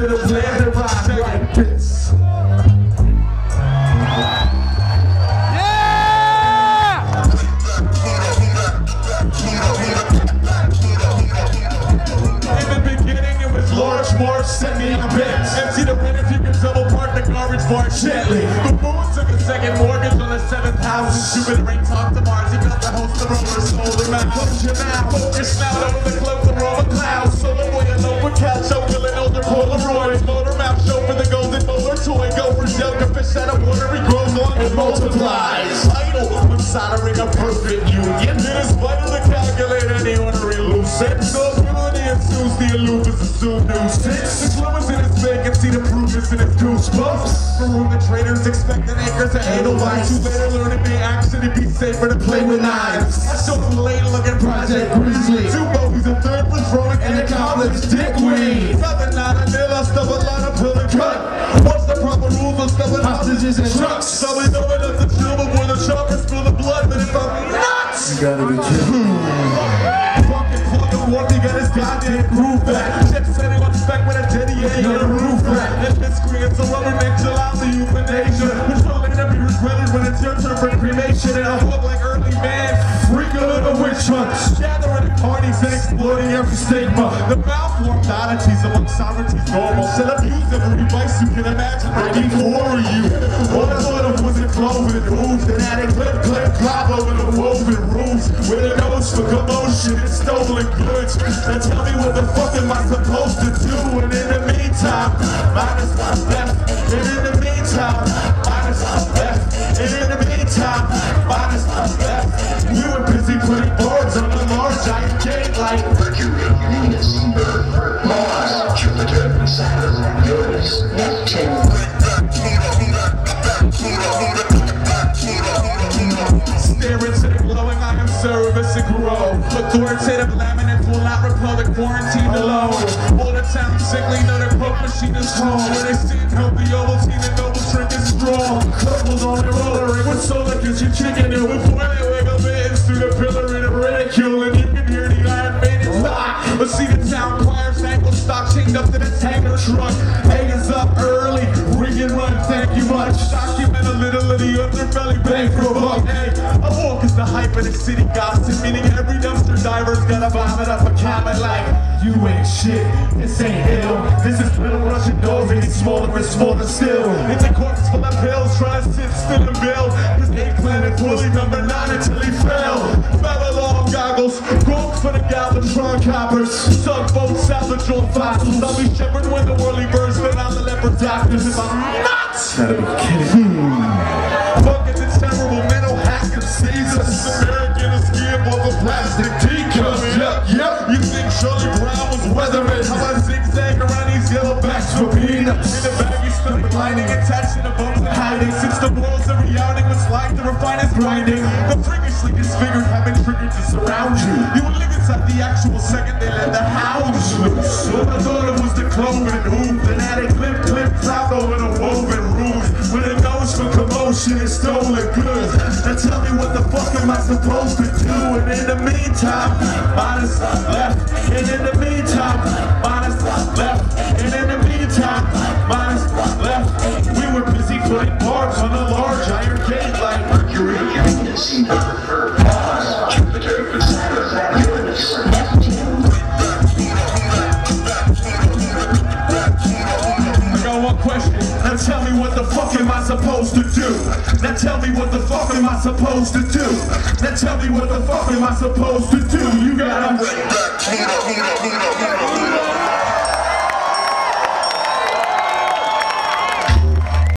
to the plan that rhymes like this. The march, semi bits. Empty the bin if you can double park the garbage bar gently. The moon took a second mortgage on the seventh house. Jupiter rain talk to Mars. He built the host of roller solar. Close your mouth, focus now over the roller clouds. Solo boy over couch, over an older Polaroid. Motor show for the golden motor toy. Go for Zelda fish out of water. He grows on and multiplies. Idle when soldering a perfect union. It is vital to calculate any order elusive. So ability ensues the aloof is assumed nuisance. The slumbers in his vacancy, the proof is in his goosebumps. For whom the traders expect an acre to analyze. You better learn be action to be safer to play with knives. I showed some late looking Project Grizzly. Two bogeys, a third was throwing and a college stuffing and trucks? So we know enough to chill before the choppers spill the blood, but if I'm nuts, you gotta be Fucking fucking Warpy got his goddamn groove back. Jet setting on the spec with a Jenny A on a roof rack. And miscreants a rubberneck chill out the euthanasia. Patrolling to be regretted when it's your turn for cremation. And I look like early man, freaking little witch hunts. Gathering at parties and exploiting every stigma. The malformed oddities among sovereignties normal. Set Shall abuse every vice you can imagine breaking for you. All I thought of was a cloven hooves. An attic clip, clip, clop over the woven roofs. With a nose for commotion and stolen goods. Now tell me what the fuck am I supposed to do? Stare into the glowing iron service and grow. Authoritative laminates will not repel the quarantine alone. All the town sickly know their poke machine is home. When they see it, help the Ovaltine and noble drink is strong. Couples on the roller with solar gives you chicken and before they truck. Hangers up early, ring and run, thank you much. Document a little of the underbelly bang for a buck. Hey, a walk is the hype of the city gossip, meaning every dumpster diver's gotta vomit up a comment like, you ain't shit, this ain't hell. This is little Russian dolls, getting smaller and smaller still. It's a corpse full of pills, trying to sit still and build. His eggplant is fully number nine until he fell. Babylon goggles, gold for the Galvatron coppers. Tugboat salvage on fossils. I'll be shepherd when the whirly birds spit out the leopard doctors. If I'm nuts! Gotta be kidding. Hmm. Fuck it, it's terrible mental hack and Caesar. American is scared of a plastic teacup. Yep, yep. You think Charlie Brown was weathering? How I zigzag around these yellow backs for peanuts. In the baggy stomach lining attached to the bones and hiding. Since the morals of reality was like the refiner's grinding. The freakishly disfigured triggered to surround you. You live inside the actual second they let the house loose. What I thought it was the cloven hoof. Then had it clip, clip, cloud over the woven roof. With a nose for commotion and stolen goods. Now tell me what the fuck am I supposed to do? And in the meantime, minus left. And in the meantime, minus left. And in Now tell me what the fuck am I supposed to do? Now tell me what the fuck am I supposed to do? Now tell me what the fuck am I supposed to do? You